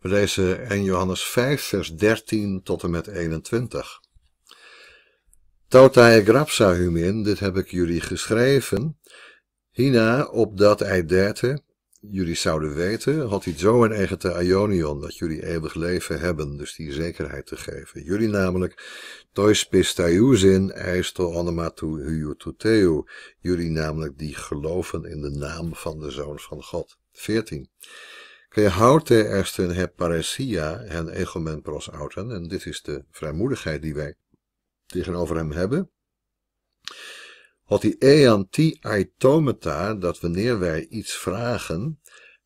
We lezen 1 Johannes 5, vers 13 tot en met 21. Tauta grapsa humin, dit heb ik jullie geschreven, hina opdat eiderte, jullie zouden weten, had hij zo een eigen te Ionion, dat jullie eeuwig leven hebben, dus die zekerheid te geven. Jullie namelijk, tois pistaiusin eisto onomatu huiututeu, jullie namelijk die geloven in de naam van de Zoon van God. 14. Gehoute ersten het paresia en egomen pros auton. En dit is de vrijmoedigheid die wij tegenover hem hebben. Had die ean ti aitometa, dat wanneer wij iets vragen,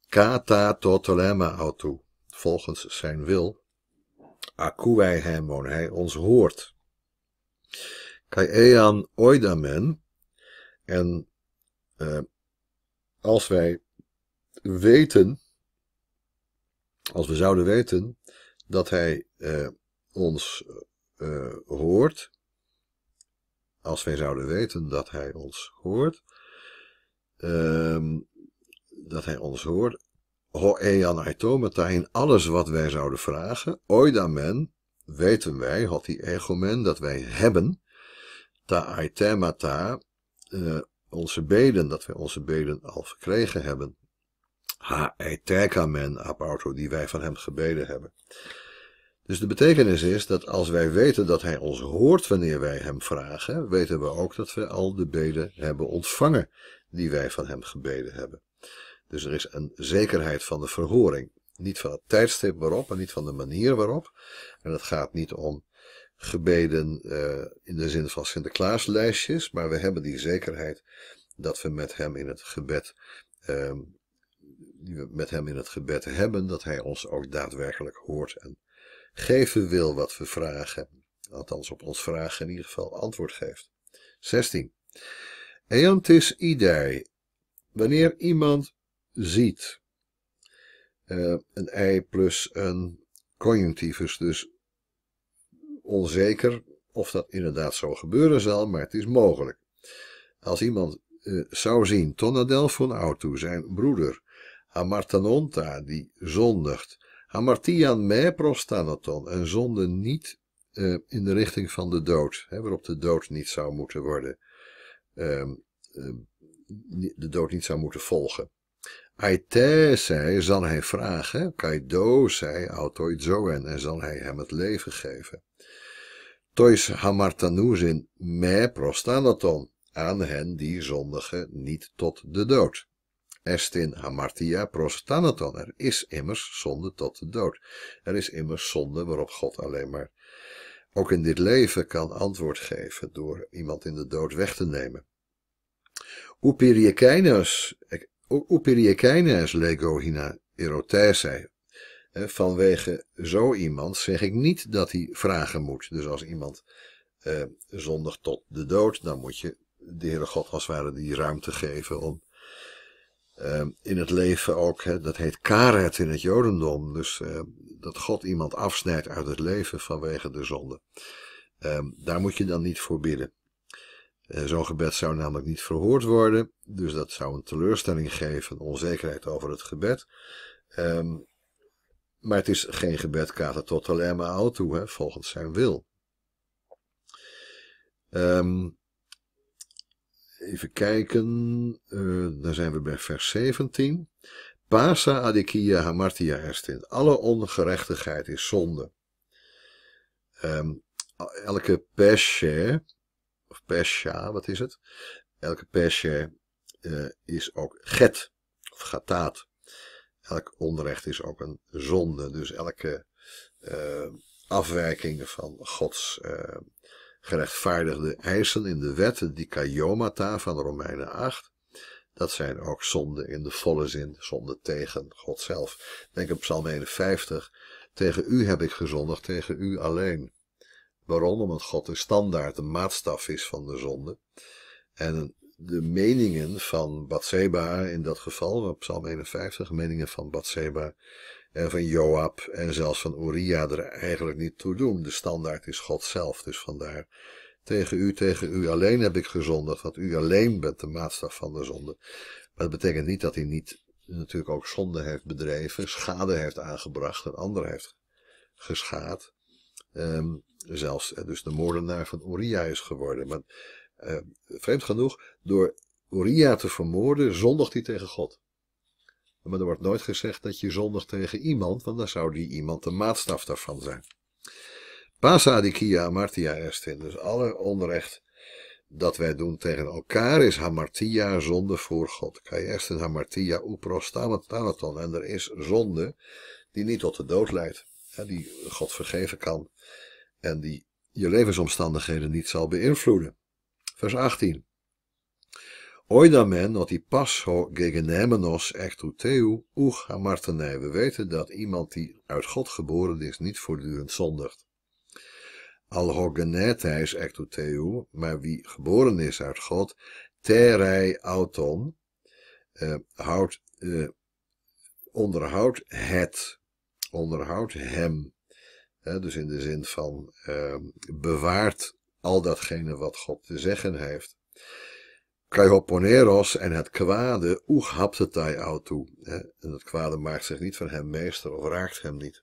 kata totolema autu, volgens zijn wil, akuwei hemon, hij ons hoort. Kai ean oidamen, en uh, als wij weten als we zouden weten dat hij uh, ons uh, hoort, als wij zouden weten dat hij ons hoort, uh, dat hij ons hoort, ho ean aitomata in alles wat wij zouden vragen, oidamen, weten wij, had die egomen, dat wij hebben, ta aitemata, onze beden, dat wij onze beden al verkregen hebben ha etekamen auto die wij van hem gebeden hebben. Dus de betekenis is dat als wij weten dat hij ons hoort wanneer wij hem vragen, weten we ook dat we al de beden hebben ontvangen die wij van hem gebeden hebben. Dus er is een zekerheid van de verhoring. Niet van het tijdstip waarop en niet van de manier waarop. En het gaat niet om gebeden uh, in de zin van Sinterklaaslijstjes, maar we hebben die zekerheid dat we met hem in het gebed uh, die we met hem in het gebed hebben, dat hij ons ook daadwerkelijk hoort en geven wil wat we vragen. Althans op ons vragen in ieder geval antwoord geeft. 16. Eantis idei. Wanneer iemand ziet uh, een ei plus een conjunctivus, dus onzeker of dat inderdaad zo gebeuren zal, maar het is mogelijk. Als iemand uh, zou zien, Tonadel van Auto, zijn broeder, hamartanonta, die zondigt. Hamartian me prostanaton, een zonde niet uh, in de richting van de dood, hè, waarop de dood niet zou moeten worden, uh, uh, de dood niet zou moeten volgen. Aite, zei, zal hij vragen, kaido, zei, autoidzoen, en zal hij hem het leven geven. Tois hamartanuzin me prostanaton, aan hen die zondigen niet tot de dood. Estin hamartia prostanaton. Er is immers zonde tot de dood. Er is immers zonde waarop God alleen maar ook in dit leven kan antwoord geven door iemand in de dood weg te nemen. Upiriekainos lego hina erotesei. Vanwege zo iemand zeg ik niet dat hij vragen moet. Dus als iemand eh, zondigt tot de dood, dan moet je de Heere God als het ware die ruimte geven om Ehm, in het leven ook, hè, dat heet karet in het jodendom. Dus uh, dat God iemand afsnijdt uit het leven vanwege de zonde. Um, daar moet je dan niet voor bidden. Uh, Zo'n gebed zou namelijk niet verhoord worden. Dus dat zou een teleurstelling geven, onzekerheid over het gebed. Maar het is geen gebed kata tot alleen maar auto, hè, volgens zijn wil. Um, Even kijken, uh, dan zijn we bij vers 17. Pasa adikia hamartia estin. Alle ongerechtigheid is zonde. Um, elke peshe, of pesha, wat is het? Elke peshe uh, is ook get, of gataat. Elk onrecht is ook een zonde. Dus elke uh, afwijking van Gods gerechtvaardigde eisen in de wetten, die kaiomata van Romeinen 8, dat zijn ook zonden in de volle zin, zonden tegen God zelf. Denk op Psalm 51, tegen u heb ik gezondigd, tegen u alleen. Waarom? Omdat God de standaard, de maatstaf is van de zonde. En de meningen van Batseba in dat geval, op Psalm 51, meningen van Batseba en van Joab en zelfs van Uria er eigenlijk niet toe doen. De standaard is God zelf, dus vandaar tegen u, tegen u alleen heb ik gezondigd, want u alleen bent de maatstaf van de zonde. Maar dat betekent niet dat hij niet natuurlijk ook zonde heeft bedreven, schade heeft aangebracht, een ander heeft geschaad. Ehm, zelfs eh, dus de moordenaar van Uria is geworden. Maar uh, vreemd genoeg, door Uria te vermoorden, zondigt hij tegen God. Maar er wordt nooit gezegd dat je zondigt tegen iemand, want dan zou die iemand de maatstaf daarvan zijn. Pasadikia amartia estin, dus alle onrecht dat wij doen tegen elkaar is hamartia zonde voor God. Kai hamartia uprostamathanaton. En er is zonde die niet tot de dood leidt, die God vergeven kan en die je levensomstandigheden niet zal beïnvloeden. Vers 18. Oidamen not passo gegenemenos ectuteu ug hamartenei. We weten dat iemand die uit God geboren is niet voortdurend zondigt. Al hogenetais ectuteu, maar wie geboren is uit God, terei auton, uh, houdt, uh, onderhoudt het, onderhoudt hem. dus in de zin van uh, bewaart al datgene wat God te zeggen heeft. Kaihoponeros en het kwade, oeg haptetai autu. En het kwade maakt zich niet van hem meester of raakt hem niet.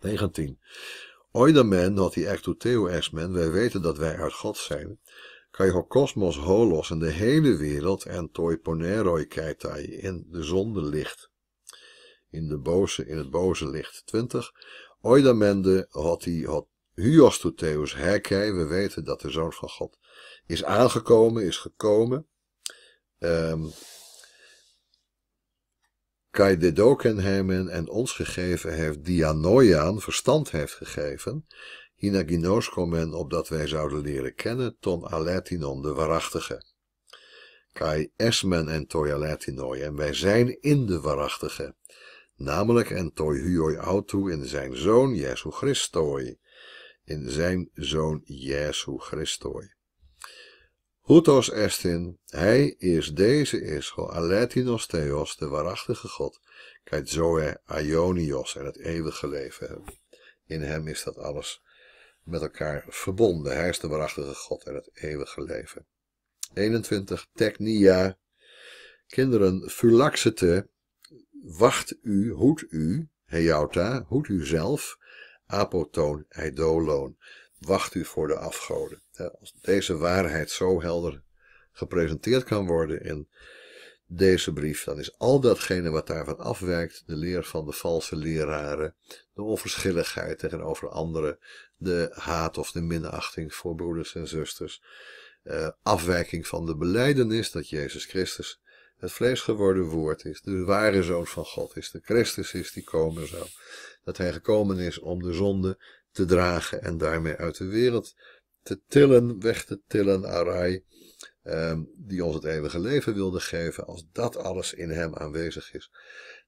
19. Oidamen dat die ectoteo esmen, wij weten dat wij uit God zijn. Kaiho holos en de hele wereld en toi poneroi keitai in de zonde licht. In, de boze, in het boze licht. 20. Oidamende had hij had toteus herkei, we weten dat de Zoon van God is aangekomen, is gekomen. Um, Kai de dokenhemen en ons gegeven heeft dianoiaan, verstand heeft gegeven, komen opdat wij zouden leren kennen ton aletinon, de waarachtige. Kai esmen en toi aletinoi, en wij zijn in de waarachtige, namelijk en toi huoi autu in zijn zoon Jesu Christoi, in zijn zoon Jesu Christoi. Hutos estin, hij is, deze is, ho aletinos theos, de waarachtige God, kijk zoe aionios en het eeuwige leven. In hem is dat alles met elkaar verbonden. Hij is de waarachtige God en het eeuwige leven. 21. Technia. Kinderen, fulaxete, wacht u, hoed u, hejauta, hoed u zelf, apotoon, eidoloon, wacht u voor de afgoden. Als deze waarheid zo helder gepresenteerd kan worden in deze brief, dan is al datgene wat daarvan afwijkt, de leer van de valse leraren, de onverschilligheid tegenover anderen, de haat of de minachting voor broeders en zusters, eh, afwijking van de beleidenis dat Jezus Christus het vlees geworden woord is, de ware zoon van God is, de Christus is die komen zou, dat hij gekomen is om de zonde te dragen en daarmee uit de wereld te tillen, weg te tillen, Arai, um, die ons het eeuwige leven wilde geven, als dat alles in hem aanwezig is,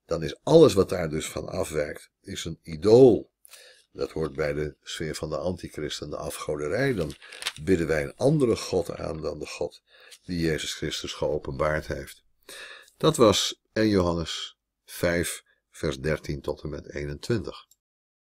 dan is alles wat daar dus van afwijkt, is een idool. Dat hoort bij de sfeer van de antichristen, de afgoderij. Dan bidden wij een andere God aan dan de God die Jezus Christus geopenbaard heeft. Dat was 1 Johannes 5, vers 13 tot en met 21.